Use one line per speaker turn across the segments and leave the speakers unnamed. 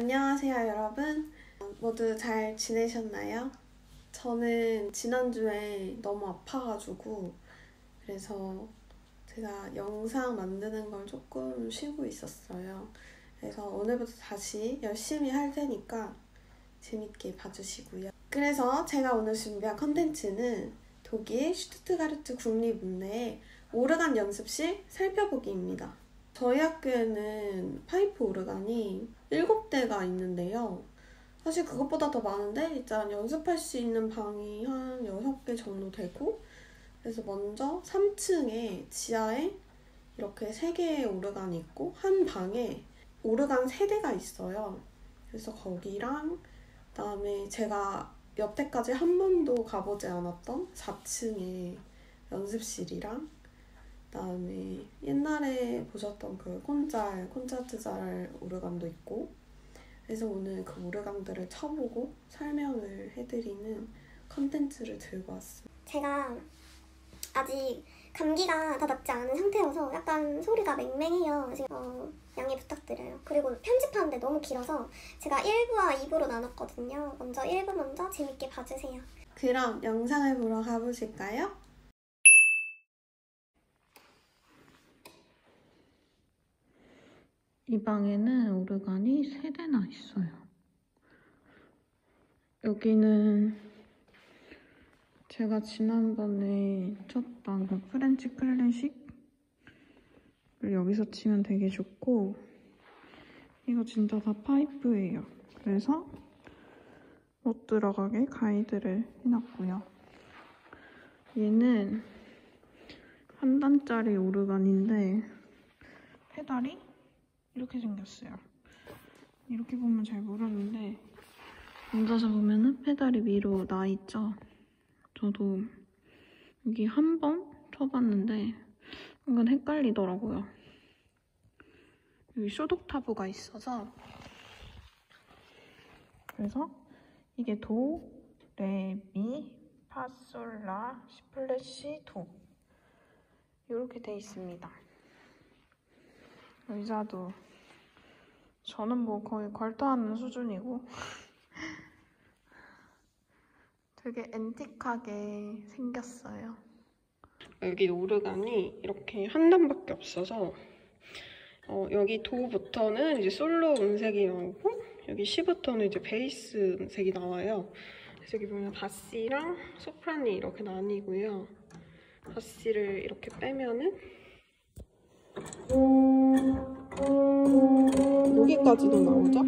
안녕하세요, 여러분. 모두 잘 지내셨나요? 저는 지난주에 너무 아파가지고, 그래서 제가 영상 만드는 걸 조금 쉬고 있었어요. 그래서 오늘부터 다시 열심히 할 테니까 재밌게 봐주시고요. 그래서 제가 오늘 준비한 컨텐츠는 독일 슈투트가르트 국립문내의 오르간 연습실 살펴보기입니다. 저희 학교에는 파이프 오르간이 7대가 있는데요. 사실 그것보다 더 많은데 일단 연습할 수 있는 방이 한 6개 정도 되고 그래서 먼저 3층에 지하에 이렇게 3개의 오르간이 있고 한 방에 오르간 3대가 있어요. 그래서 거기랑 그다음에 제가 여태까지 한 번도 가보지 않았던 4층에 연습실이랑 그다음에 옛날에 보셨던 그 콘잘, 콘차트잘 오르간도 있고 그래서 오늘 그 오르간들을 쳐보고 설명을 해드리는 컨텐츠를 들고 왔습니다.
제가 아직 감기가 다 낫지 않은 상태여서 약간 소리가 맹맹해요. 어, 양해 부탁드려요. 그리고 편집하는데 너무 길어서 제가 1부와 2부로 나눴거든요. 먼저 1부 먼저 재밌게 봐주세요.
그럼 영상을 보러 가보실까요? 이 방에는 오르간이 3대나 있어요. 여기는 제가 지난번에 쳤던 그 French classic을 여기서 치면 되게 좋고 이거 진짜 다 파이프예요. 그래서 못 들어가게 가이드를 해놨고요. 얘는 한 단짜리 오르간인데 페달이 이렇게 생겼어요. 이렇게 보면 잘 모르는데 앉아서 보면은 페달이 위로 나 있죠. 저도 여기 한 번 쳐봤는데 약간 헷갈리더라고요. 여기 short 옥타브가 있어서 그래서 이게 도, 레, 미, 파, 솔, 라, 시 플랫, 시, 도 이렇게 돼 있습니다. 의자도 저는 뭐 거의 걸터앉는 수준이고 되게 앤틱하게 생겼어요. 여기 오르간이 이렇게 한 단밖에 없어서 어, 여기 도부터는 이제 솔로 음색이 나오고 여기 시부터는 이제 베이스 음색이 나와요. 그래서 여기 보면 바시랑 소프라니 이렇게 나뉘고요. 바시를 이렇게 빼면은 여기까지도 나오죠?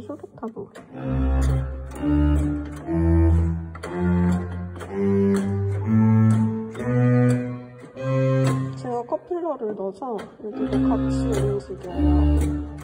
마찬가지 쇼도타브 제가 커플러를 넣어서 여기도 같이 움직여요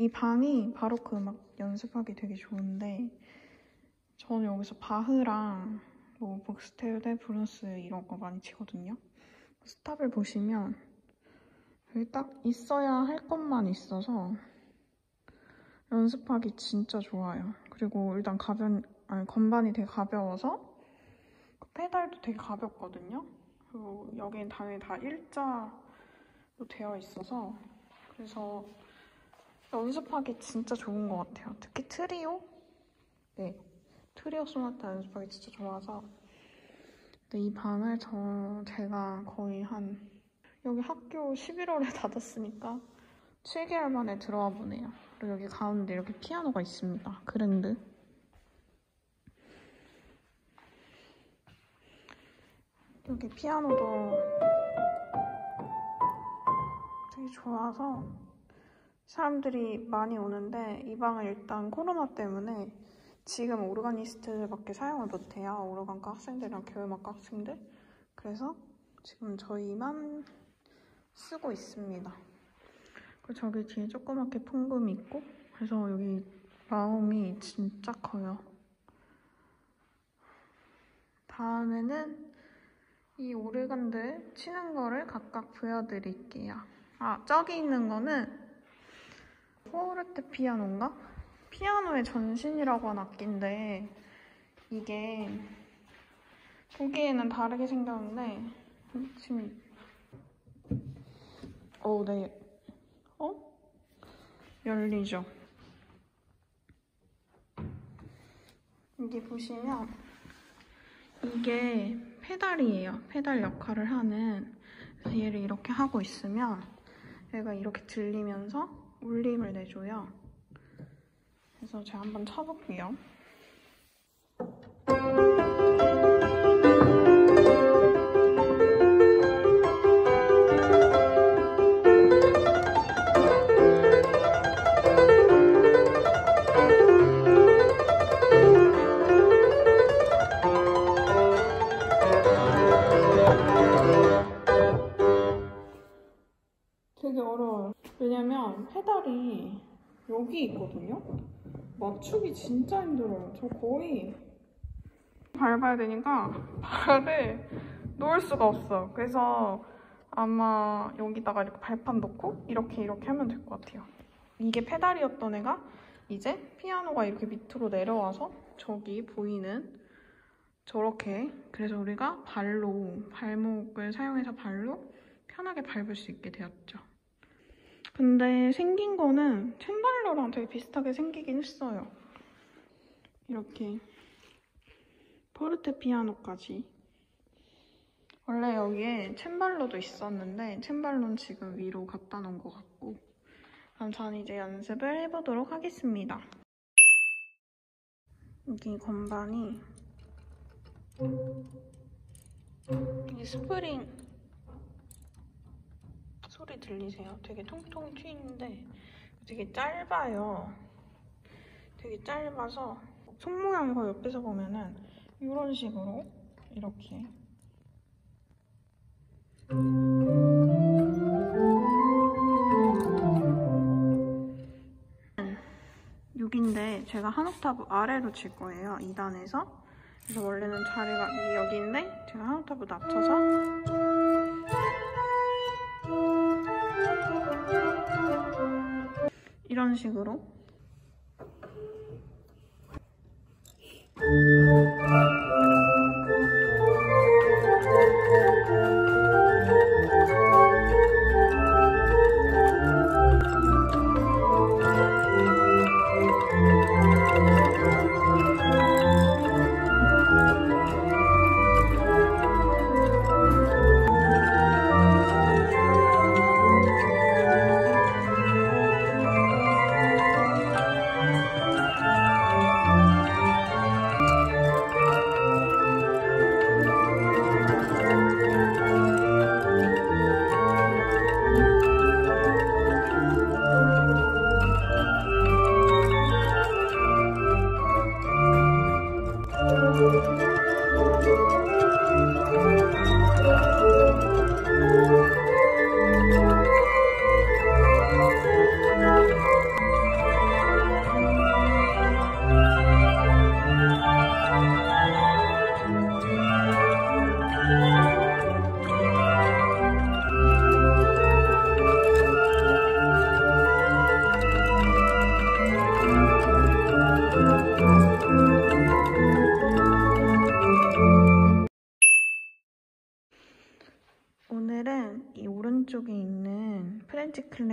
이 방이 바로크 음악 연습하기 되게 좋은데 저는 여기서 바흐랑 뭐 북스테후데 브룬스 이런 거 많이 치거든요. 스탑을 보시면 여기 딱 있어야 할 것만 있어서 연습하기 진짜 좋아요. 그리고 일단 가변 아니 건반이 되게 가벼워서 페달도 되게 가볍거든요. 그리고 여기는 당연히 다 일자로 되어 있어서 그래서 연습하기 진짜 좋은 것 같아요. 특히 트리오? 네, 트리오 소나타 연습하기 진짜 좋아서 근데 이 방을 저 제가 거의 한 여기 학교 11월에 닫았으니까 7개월 만에 들어와 보네요. 그리고 여기 가운데 이렇게 피아노가 있습니다. 그랜드. 여기 피아노도 되게 좋아서 사람들이 많이 오는데 이 방은 일단 코로나 때문에 지금 오르가니스트밖에 사용을 못해요. 오르간과 학생들이랑 교회음악과 학생들. 그래서 지금 저희만 쓰고 있습니다. 그리고 저기 뒤에 조그맣게 풍금이 있고 그래서 여기 마음이 진짜 커요. 다음에는 이 오르간들 치는 거를 각각 보여드릴게요. 아, 저기 있는 거는 포르테 피아노인가? 피아노의 전신이라고 한 악기인데 이게 보기에는 다르게 생겼는데 지금 어, 네. 어? 열리죠. 여기 보시면 이게 페달이에요. 페달 역할을 하는 얘를 이렇게 하고 있으면 얘가 이렇게 들리면서 울림을 내줘요. 그래서 제가 한번 쳐볼게요. 여기 있거든요? 맞추기 진짜 힘들어요. 저 거의 밟아야 되니까 발을 놓을 수가 없어. 그래서 아마 여기다가 이렇게 발판 놓고 이렇게 이렇게 하면 될 것 같아요. 이게 페달이었던 애가 이제 피아노가 이렇게 밑으로 내려와서 저기 보이는 저렇게 그래서 우리가 발로 발목을 사용해서 발로 편하게 밟을 수 있게 되었죠. 근데 생긴 거는 챔발로랑 되게 비슷하게 생기긴 했어요. 이렇게 포르테 피아노까지. 원래 여기에 챔발로도 있었는데 챔발로는 지금 위로 갖다 놓은 것 같고 그럼 전 이제 연습을 해보도록 하겠습니다. 여기 건반이 이게 스프링 소리 들리세요? 되게 통통 튀는데 되게 짧아요. 되게 짧아서 손 모양 이거 옆에서 보면은 이런 식으로 이렇게 6인데 제가 한 옥타브 아래로 칠 거예요. 2단에서. 그래서 원래는 자리가 여기인데 제가 한 옥타브 낮춰서 이런 식으로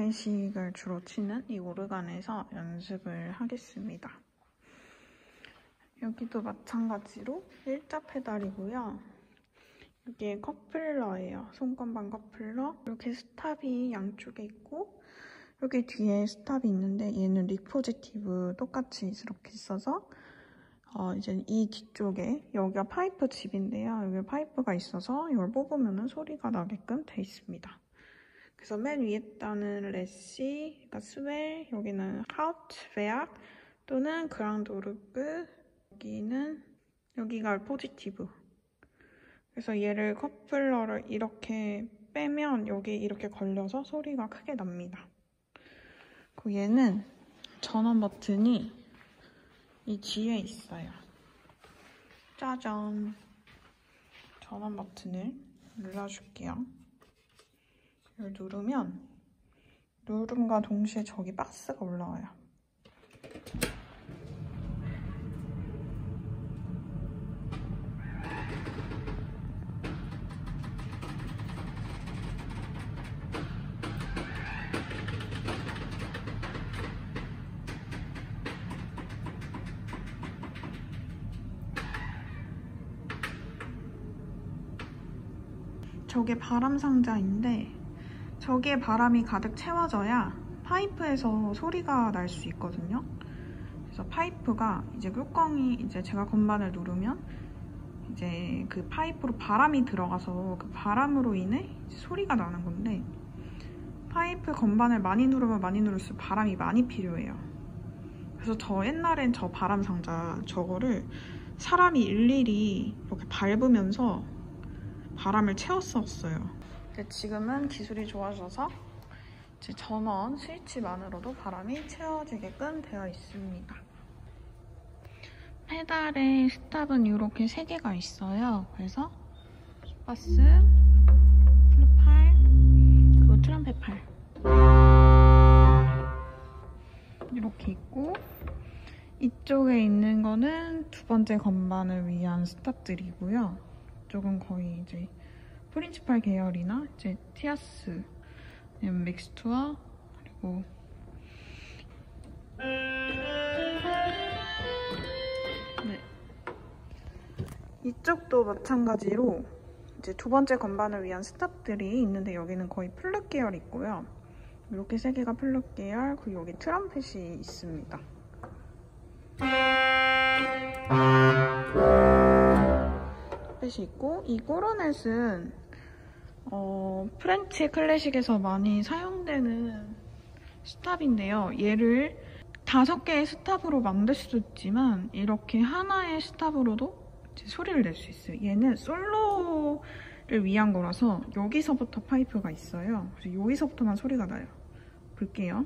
클래식을 주로 치는 이 오르간에서 연습을 하겠습니다. 여기도 마찬가지로 일자 페달이고요. 이게 coupler예요. 손건반 coupler. 이렇게 스탑이 양쪽에 있고 여기 뒤에 스탑이 있는데 얘는 Rückpositiv 똑같이 이렇게 있어서 어, 이제 이 뒤쪽에 여기가 파이프 집인데요. 여기 파이프가 있어서 이걸 뽑으면 소리가 나게끔 돼 있습니다. 그래서 맨 위에 있다는 récit, 그러니까 swell, 여기는 Hauptwerk 또는 grand orgue, 여기는 여기가 Positiv. 그래서 얘를 coupler를 이렇게 빼면 여기 이렇게 걸려서 소리가 크게 납니다. 그리고 얘는 전원 버튼이 이 뒤에 있어요. 짜잔. 전원 버튼을 눌러줄게요. 이걸 누르면 누름과 동시에 저기 박스가 올라와요. 저게 바람 상자인데 저기에 바람이 가득 채워져야 파이프에서 소리가 날 수 있거든요. 그래서 파이프가 이제 뚜껑이 이제 제가 건반을 누르면 이제 그 파이프로 바람이 들어가서 그 바람으로 인해 소리가 나는 건데 파이프 건반을 많이 누르면 많이 누를수록 바람이 많이 필요해요. 그래서 저 옛날엔 저 바람 상자 저거를 사람이 일일이 이렇게 밟으면서 바람을 채웠었어요. 근데 지금은 기술이 좋아져서 이제 전원 스위치만으로도 바람이 채워지게끔 되어 있습니다. 페달의 스탑은 이렇게 3개가 있어요. 그래서 바스, 플루팔, 그리고 트럼펫 팔 이렇게 있고 이쪽에 있는 거는 두 번째 건반을 위한 스탑들이고요. 이쪽은 거의 이제 프린치팔 계열이나 이제 티아스, 믹스투어 그리고 네. 이쪽도 마찬가지로 이제 두 번째 건반을 위한 스탑들이 있는데 여기는 거의 플룻 계열 있고요. 이렇게 세 개가 플룻 계열, 그리고 여기 트럼펫이 있습니다. 트럼펫이 있고 이 cornet은 어, French classic에서 많이 사용되는 스탑인데요. 얘를 다섯 개의 스탑으로 만들 수도 있지만 이렇게 하나의 스탑으로도 소리를 낼 수 있어요. 얘는 솔로를 위한 거라서 여기서부터 파이프가 있어요. 그래서 여기서부터만 소리가 나요. 볼게요.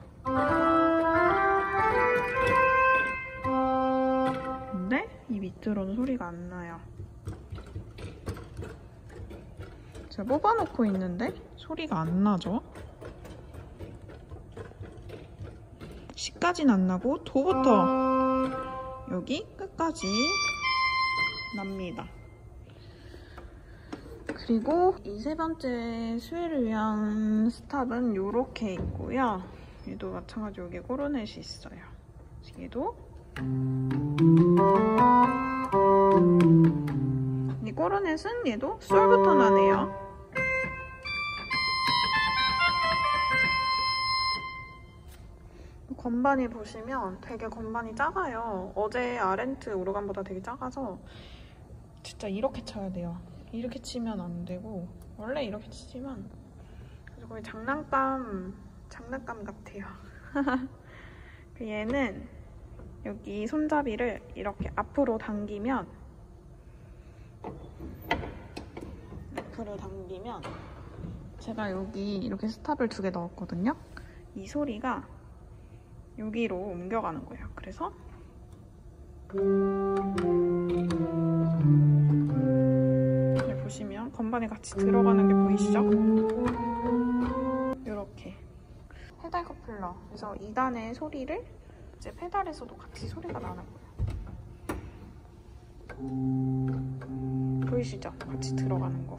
근데 이 밑으로는 소리가 안 나요. 제가 뽑아놓고 있는데 소리가 안 나죠? 시까지는 안 나고 도부터 여기 끝까지 납니다. 그리고 이 세 번째 스웨를 위한 스탑은 이렇게 있고요. 얘도 마찬가지로 여기 코로넷이 있어요. 얘도 이 코로넷은 얘도 솔부터 나네요. 건반이 보시면 되게 건반이 작아요. 어제 아렌트 오르간보다 되게 작아서 진짜 이렇게 쳐야 돼요. 이렇게 치면 안 되고 원래 이렇게 치지만 거의 장난감 장난감 같아요. 그 얘는 여기 손잡이를 이렇게 앞으로 당기면 앞으로 당기면 제가 여기 이렇게 스탑을 두 개 넣었거든요. 이 소리가 여기로 옮겨가는 거예요. 그래서 보시면 건반에 같이 들어가는 게 보이시죠? 이렇게 페달 커플러 그래서 2단의 소리를 이제 페달에서도 같이 소리가 나는 거예요. 보이시죠? 같이 들어가는 거.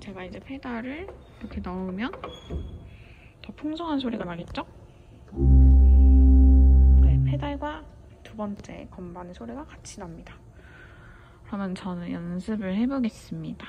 제가 이제 페달을 이렇게 넣으면 더 풍성한 소리가 나겠죠? 번째 건반의 소리가 같이 납니다. 그러면 저는 연습을 해보겠습니다.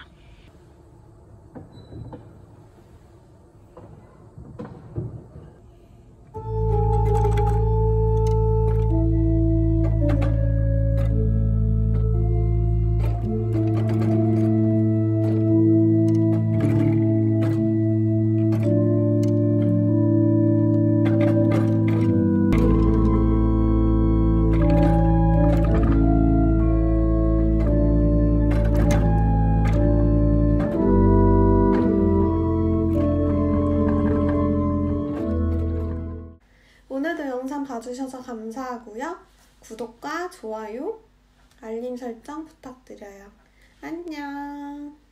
봐주셔서 감사하고요. 구독과 좋아요, 알림 설정 부탁드려요. 안녕.